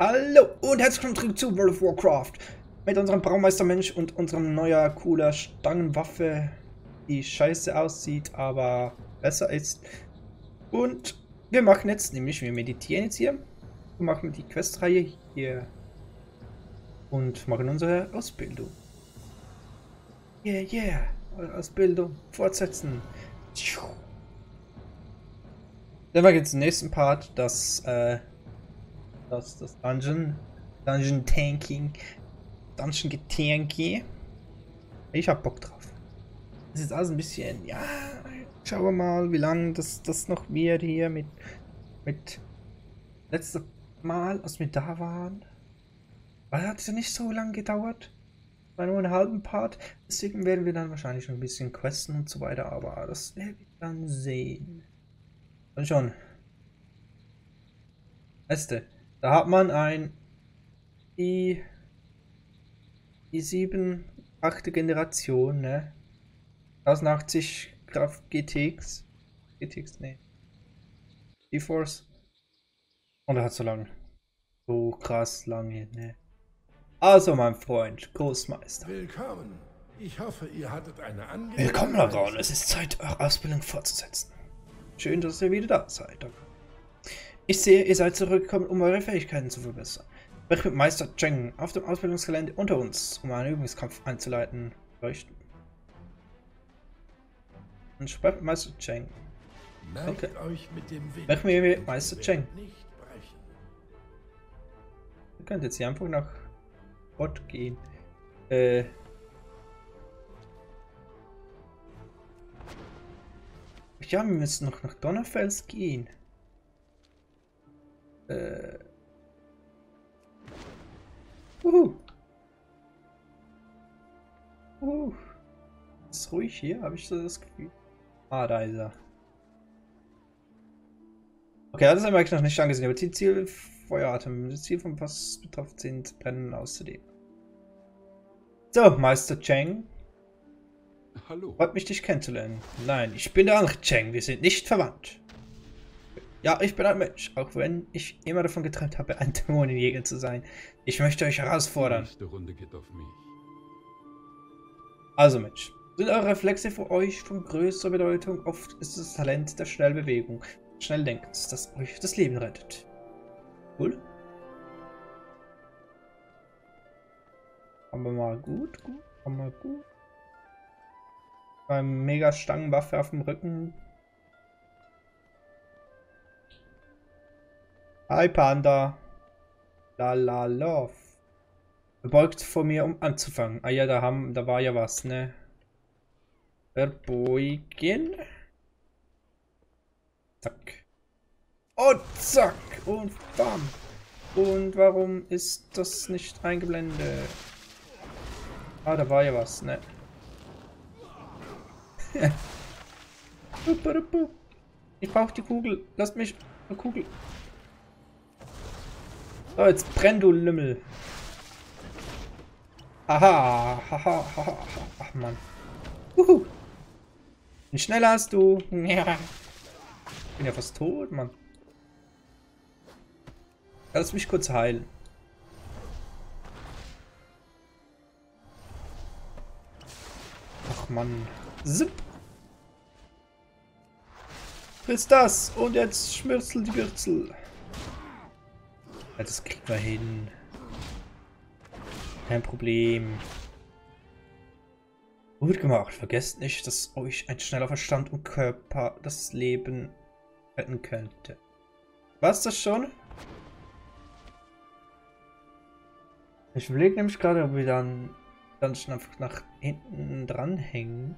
Hallo und herzlich willkommen zurück zu World of Warcraft. Mit unserem Braumeistermensch und unserem neuer cooler Stangenwaffe, die scheiße aussieht, aber besser ist. Und wir machen jetzt, nämlich wir meditieren jetzt hier. Wir machen die Questreihe hier. Und machen unsere Ausbildung. Yeah, yeah. Ausbildung fortsetzen. Dann machen wir jetzt den nächsten Part, das, äh, das, das Dungeon, Dungeon Tanking, Dungeon Getanki. Ich hab Bock drauf. Das ist alles ein bisschen, ja, schauen wir mal, wie lange das, das noch wird hier mit, mit letztes Mal, als wir da waren. Weil hat es ja nicht so lange gedauert. War nur einen halben Part. Deswegen werden wir dann wahrscheinlich ein bisschen questen und so weiter, aber das werden wir dann sehen. Und schon. Beste. Da hat man ein i i7 8. Generation, ne? 1080 Kraft GTX. GTX, ne. GeForce. Und er hat so lange. So krass lange, ne. Also, mein Freund, Großmeister. Willkommen. Ich hoffe, ihr hattet eine angenehme Willkommen, Laron. Es ist Zeit, eure Ausbildung fortzusetzen. Schön, dass ihr wieder da seid. Ich sehe, ihr seid zurückgekommen, um eure Fähigkeiten zu verbessern. Sprich mit Meister Cheng auf dem Ausbildungsgelände unter uns, um einen Übungskampf einzuleiten. Leuchten. Und sprich mit Meister Cheng. Merkt Okay. euch mit dem Wind. Wir mit Meister Cheng. Ihr könnt jetzt hier einfach nach Bot gehen. Äh. Ja, wir müssen noch nach Donnerfels gehen. Äh. Uhu. Uhu. Ist ruhig hier, habe ich so das Gefühl. Ah, da ist er. Okay, das haben wir noch nicht angesehen, aber Ziel, Feueratem. Das Ziel von was betrifft sind Brennen auszudehnen. So, Meister Cheng. Hallo. Freut mich, dich kennenzulernen. Nein, ich bin der andere Cheng. Wir sind nicht verwandt. Ja, ich bin ein Mensch, auch wenn ich immer davon geträumt habe, ein Dämonenjäger zu sein. Ich möchte euch herausfordern. Also Mensch, sind eure Reflexe für euch von größerer Bedeutung? Oft ist es das Talent der Schnellbewegung, Schnelldenkens, das euch das Leben rettet. Cool. Haben wir mal gut, gut, haben wir gut. Beim mega Stangenwaffe auf dem Rücken. Hi Panda. La la love. Verbeugt vor mir, um anzufangen. Ah ja, da haben, da war ja was, ne? Verbeugen. Zack. Und zack. Und bam. Und warum ist das nicht eingeblendet? Ah, da war ja was, ne? Ich brauche die Kugel. Lasst mich eine Kugel. So, jetzt brenn du Lümmel. Haha, haha, haha. Ach man. Uhu. Wie schneller hast du. Ja. Ich bin ja fast tot, Mann. Lass mich kurz heilen. Ach man. Zip. Friss das und jetzt schmürzel die Würzel. Das kriegen wir hin. Kein Problem. Gut gemacht. Vergesst nicht, dass euch ein schneller Verstand und Körper das Leben retten könnte. War's das schon? Ich überlege nämlich gerade, ob wir dann, dann schon einfach nach hinten dranhängen.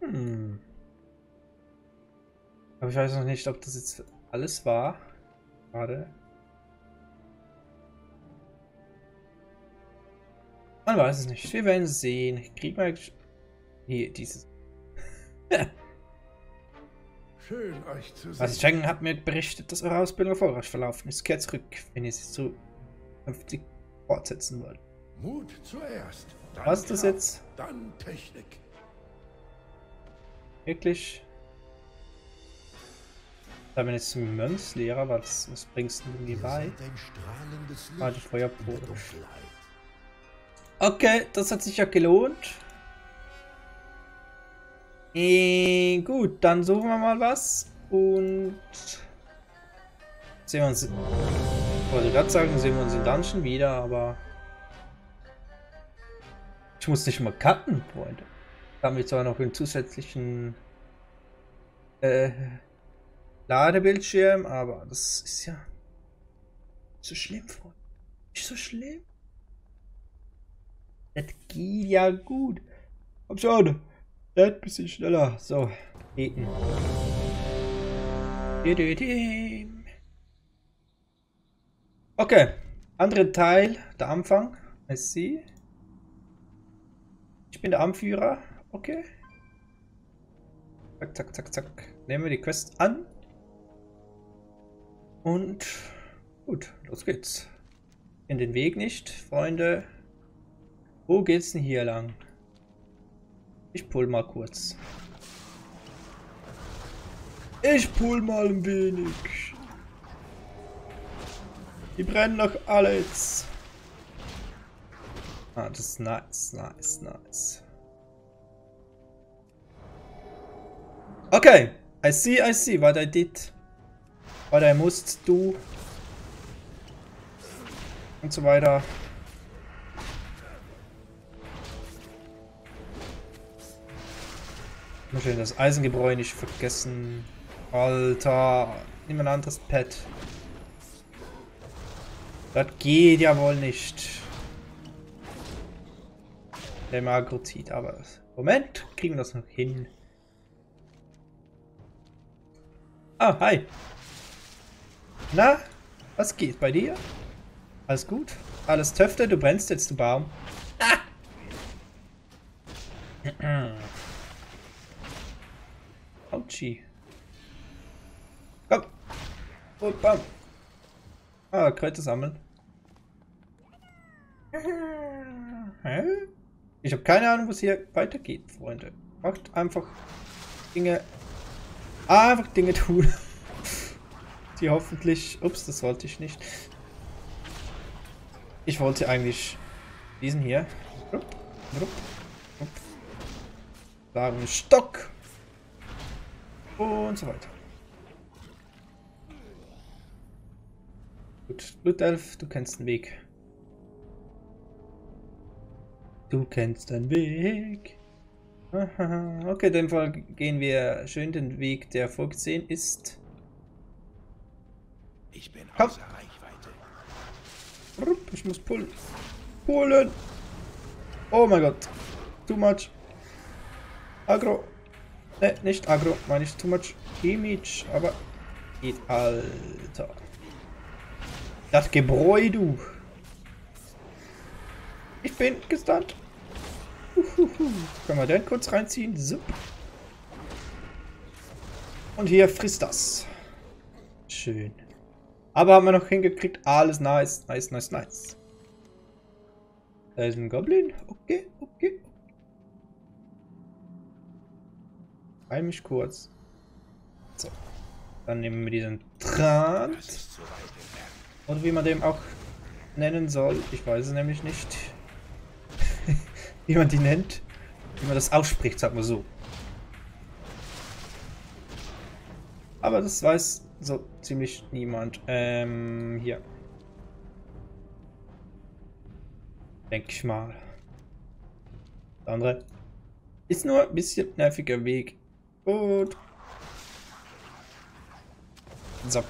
Hm. Aber ich weiß noch nicht, ob das jetzt alles war. Gerade. Man weiß es nicht. Wir werden sehen. Wir eigentlich- hier dieses. Schön, euch zu Also sehen. Cheng hat mir berichtet, dass eure Ausbildung erfolgreich verlaufen ist. Kehrt zurück, wenn ihr sie so künftig fortsetzen wollt. Mut zuerst. Dann Was ist das jetzt? Dann Technik. Wirklich? Da bin ich zum Mönchslehrer, was, was bringst du mir bei? Ah, die Feuerprobe. Okay, das hat sich ja gelohnt. Äh, gut, dann suchen wir mal was und sehen wir uns. Wollte gerade sagen, sehen wir uns in Dungeon wieder, aber ich muss nicht mal cutten, Freunde. Da haben wir zwar noch einen zusätzlichen äh, Ladebildschirm, aber das ist ja so schlimm, Freunde. Nicht so schlimm. Das geht ja gut. Komm schon. Ein bisschen schneller. So, beten. Okay. Andere Teil, der Anfang. I see. Ich bin der Anführer. Okay. Zack, zack, zack, zack. Nehmen wir die Quest an. Und gut, los geht's. In den Weg nicht, Freunde. Wo geht's denn hier lang? Ich pull mal kurz. Ich pull mal ein wenig. Die brennen noch alles. Ah, das ist nice, nice, nice. Okay, I see, I see what I did. I must do. Und so weiter. Muss schön das Eisengebräu nicht vergessen. Alter, nimm ein anderes Pad. Das geht ja wohl nicht. Der Magro zieht, aber Moment, kriegen wir das noch hin. Ah, hi. Na, was geht bei dir? Alles gut? Alles Töfte? Du brennst jetzt, du Baum. Ah! Autschi. Komm. Und bam. Ah, Kräuter sammeln. Hä? Ich habe keine Ahnung, was hier weitergeht, Freunde. Macht einfach Dinge. Einfach Dinge tun. Die hoffentlich. Ups, das wollte ich nicht. Ich wollte eigentlich diesen hier. Sagen Stock. Und so weiter. Gut, Blutelf, du kennst den Weg. Du kennst den Weg. Okay, in dem Fall gehen wir schön den Weg, der vorgesehen ist. Ich bin Komm. außer Reichweite. Ich muss pullen. Pullen. Oh mein Gott. Too much. Agro. Ne, nicht Agro. Meine ich too much Image. Aber geht, Alter. Das Gebräu, du. Ich bin gestunt. Uhuhu. Können wir den kurz reinziehen? So. Und hier frisst das. Schön. Aber haben wir noch hingekriegt. Alles nice, nice, nice, nice. Da ist ein Goblin. Okay, okay. Reim mich kurz. So. Dann nehmen wir diesen Trant. Oder wie man dem auch nennen soll. Ich weiß es nämlich nicht. wie man die nennt. Wie man das ausspricht, sagt man so. Aber das weiß so ziemlich niemand. Ähm, hier. Denke ich mal. Der andere ist nur ein bisschen nerviger Weg. Gut. Zapp.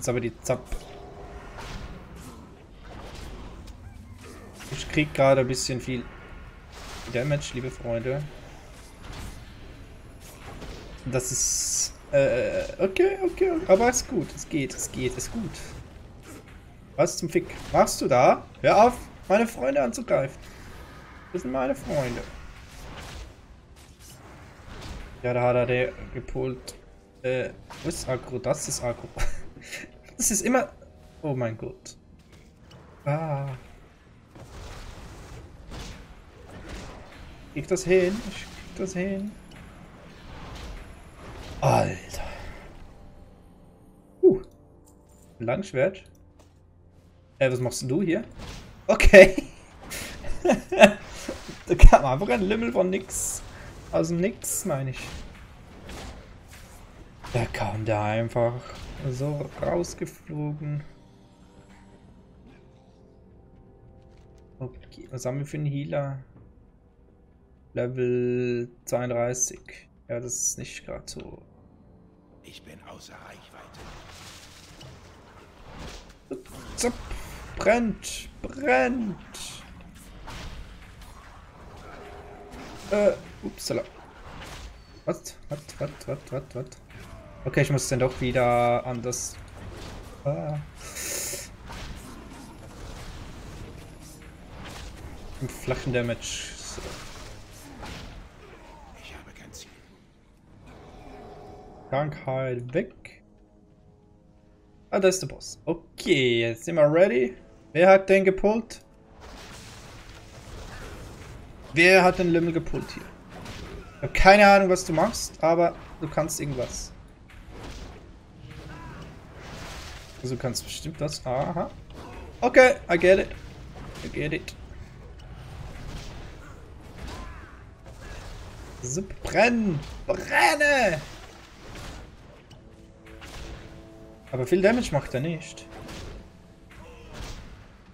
Zapp die Zapp. Ich krieg gerade ein bisschen viel Damage, liebe Freunde. Das ist... Äh, okay, okay, aber ist gut. Es geht, es geht, ist gut. Was zum Fick machst du da? Hör auf, meine Freunde anzugreifen. Das sind meine Freunde. Ja, da hat er der gepult. Äh, wo ist Agro? Das ist Agro. Das ist immer... Oh mein Gott. Ah. Krieg das hin? Ich krieg das hin. Alter. Ein Langschwert? Äh, was machst du hier? Okay. da kam einfach ein Lümmel von nix. Aus dem Nix, meine ich. Da kam der einfach so rausgeflogen. Okay, was haben wir für einen Healer? Level 32. Ja, das ist nicht gerade so. Ich bin außer Reichweite. Zup, brennt, brennt. Äh, upsala. Was? Was? Was? Was? Was? Was? Okay, ich muss dann doch wieder anders. Ah. Im flachen Damage. So. Ich habe kein Ziel. Krankheit weg. Ah, da ist der Boss. Okay, jetzt sind wir ready. Wer hat den gepult? Wer hat den Lümmel gepult hier? Ich habe keine Ahnung, was du machst, aber du kannst irgendwas. Also du kannst bestimmt was. Aha. Okay, I get it. I get it. So, brenn! Brenne! Aber viel Damage macht er nicht.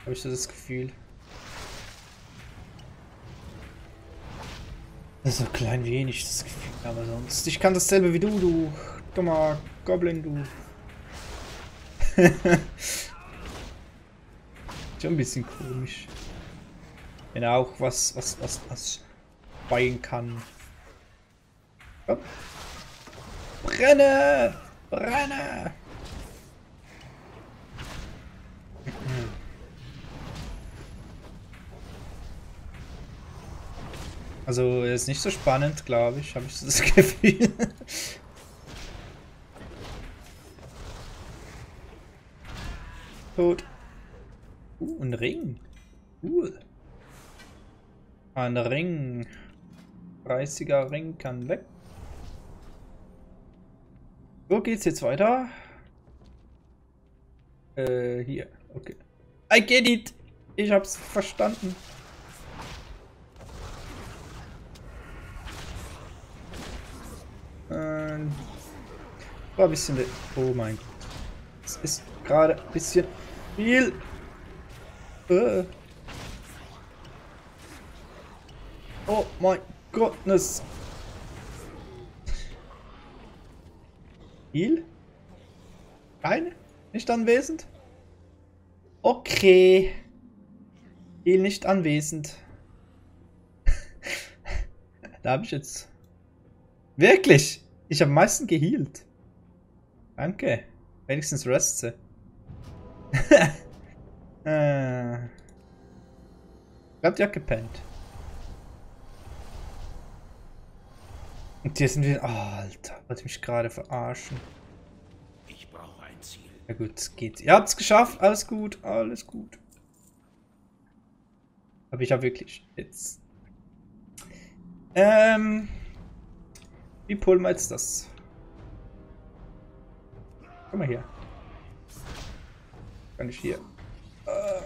Habe ich so das Gefühl. So klein wenig das Gefühl, aber sonst. Ich kann dasselbe wie du, du dummer Goblin, du. Schon ein bisschen komisch. Wenn er auch was, was, was, was beigen kann. Hopp. Brenne! Brenne! Also ist nicht so spannend, glaube ich, habe ich das Gefühl. Tot. Uh, ein Ring. Cool. Ein Ring. 30er Ring kann weg. Wo geht's jetzt weiter? Äh, hier. Okay. I get it. Ich hab's verstanden. Ähm, war ein bisschen... Oh mein Gott. Es ist gerade ein bisschen viel. Äh. Oh mein Gottness. Viel? Keine? Nicht anwesend? Okay. Viel nicht anwesend. da habe ich jetzt... Wirklich? Ich habe am meisten geheilt. Danke. Wenigstens Reste. äh. Ich glaub, die hat gepennt. Und hier sind wir... Oh, Alter, wollte mich gerade verarschen. Ich brauche ein Ziel. Ja gut, es geht. Ihr habt es geschafft. Alles gut, alles gut. Aber ich habe wirklich jetzt... Ähm... Wie pullen wir jetzt das? Komm mal hier. Kann ich hier. Äh.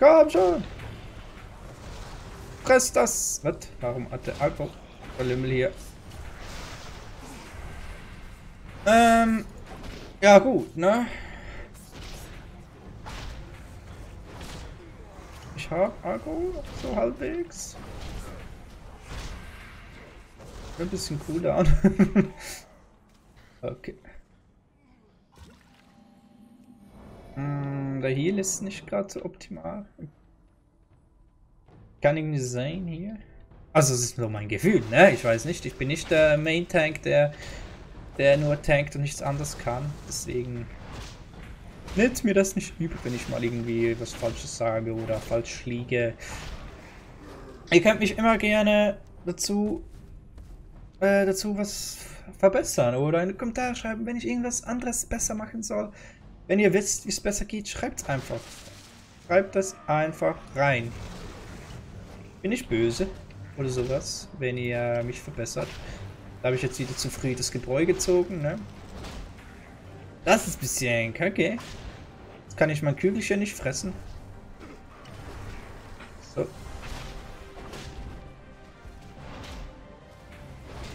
Komm schon! Fress das! Was? Warum hat der einfach der Lümmel hier? Ähm. Ja, gut, ne? Ich hab Akku, so halbwegs. Ein bisschen Cooldown. okay. Hm, der Heal ist nicht gerade so optimal. Kann nicht sein hier. Also es ist nur mein Gefühl, ne? Ich weiß nicht. Ich bin nicht der Main Tank, der, der nur tankt und nichts anderes kann. Deswegen nimmt mir das nicht übel, wenn ich mal irgendwie was Falsches sage oder falsch liege. Ihr könnt mich immer gerne dazu äh, dazu was verbessern oder in die Kommentare schreiben, wenn ich irgendwas anderes besser machen soll. Wenn ihr wisst, wie es besser geht, schreibt es einfach. Schreibt das einfach rein. Bin ich böse oder sowas, wenn ihr mich verbessert. Da habe ich jetzt wieder zu früh das Gebräu gezogen, ne? Das ist ein bisschen okay. Jetzt kann ich mein Kügelchen nicht fressen.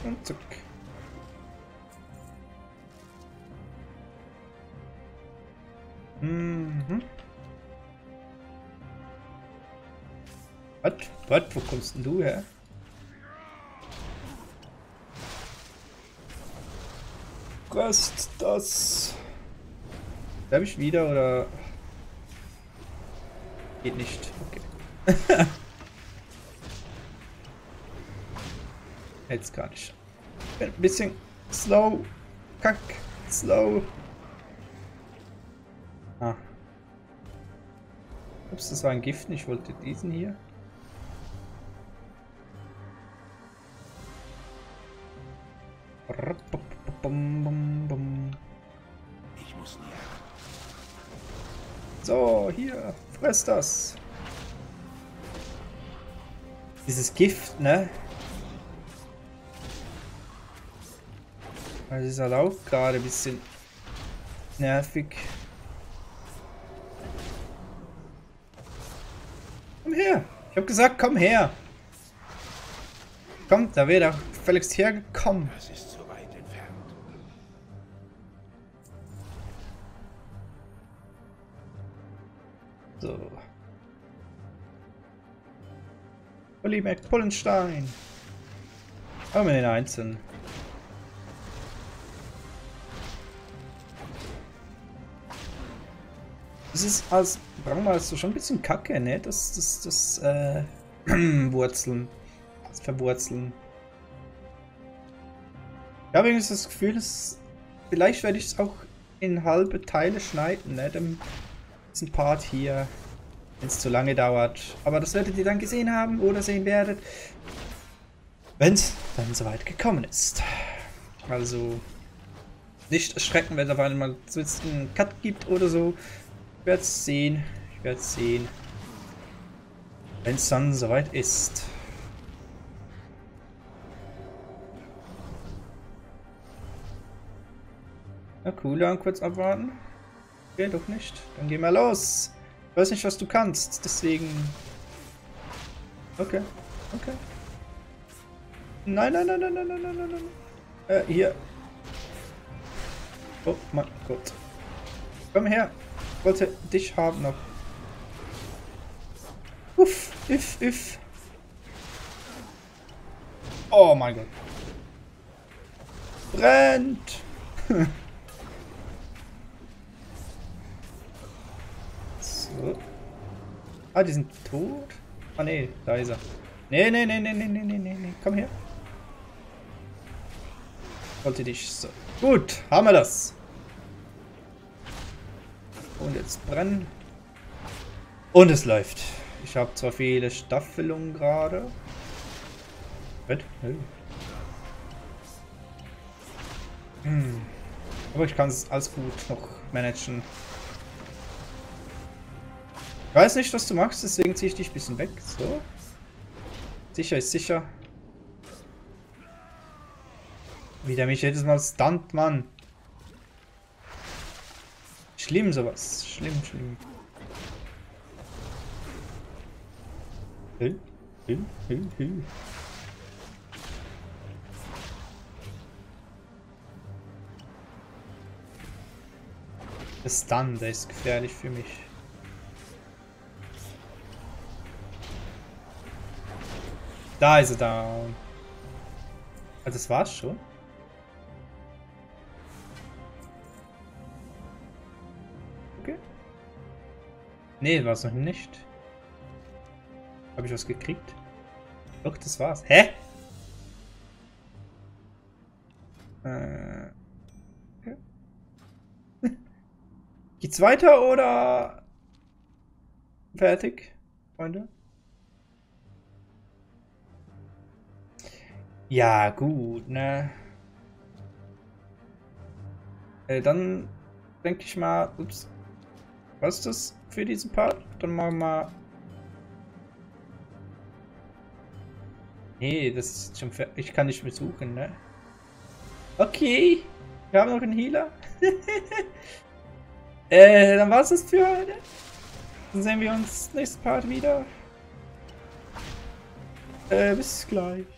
Und zack. Mhm. Was? Was? Wo kommst denn du her? Fresst das. Sterbe ich wieder oder... Geht nicht. Okay. Jetzt gar nicht. Bin ein bisschen slow. Kack. Slow. Ah. Ups, das war ein Gift. Ich wollte diesen hier. Ich muss näher. So, hier, fress das. Dieses Gift, ne? Das ist halt auch gerade ein bisschen nervig. Komm her! Ich hab gesagt, komm her! Komm, da wäre er gefälligst hergekommen. Das ist zu weit entfernt. So. Olli Pullenstein. Aber mit den Einzelnen. Das ist als Brandmal so schon ein bisschen kacke, ne? Das, das, das, äh, Wurzeln. Das Verwurzeln. Ich habe irgendwie das Gefühl, dass vielleicht werde ich es auch in halbe Teile schneiden, ne? Dem, diesen Part hier, wenn es zu lange dauert. Aber das werdet ihr dann gesehen haben oder sehen werdet, wenn es dann soweit gekommen ist. Also nicht erschrecken, wenn es auf einmal einen Cut gibt oder so. Ich werde es sehen. Ich werde es sehen. Wenn es dann soweit ist. Na, cool, dann kurz abwarten. Okay, doch nicht. Dann gehen wir los. Ich weiß nicht, was du kannst, deswegen... Okay, okay. Nein, nein, nein, nein, nein, nein, nein, nein. Äh, hier. Oh mein Gott. Komm her wollte dich haben noch. Uff, if, if. Oh mein Gott. Brennt! so. Ah, die sind tot? Ah ne, da ist er. Ne, ne, ne, ne, ne, ne, ne, ne, komm her. Wollte dich so. Gut, haben wir das. Und jetzt brennen. Und es läuft. Ich habe zwar viele Staffelungen gerade. Was? Hm. Aber ich kann es alles gut noch managen. Ich weiß nicht, was du machst, deswegen ziehe ich dich ein bisschen weg. So. Sicher ist sicher. Wie der mich jedes Mal stunt, Mann. Schlimm sowas. Schlimm, schlimm. Hü, hü, hü, hü. Der Stun, der ist gefährlich für mich. Da ist er da. Also das war's schon. Nee, war's noch nicht. Habe ich was gekriegt? Doch, das war's. Hä? Äh. Geht's weiter oder fertig, Freunde? Ja, gut, ne? Äh, dann denke ich mal, ups, was ist das für diesen Part? Dann machen wir. Nee, das ist schon fertig. Ich kann nicht mehr suchen, ne? Okay, wir haben noch einen Healer. äh, dann war's das für heute. Dann sehen wir uns nächsten Part wieder. Äh, bis gleich.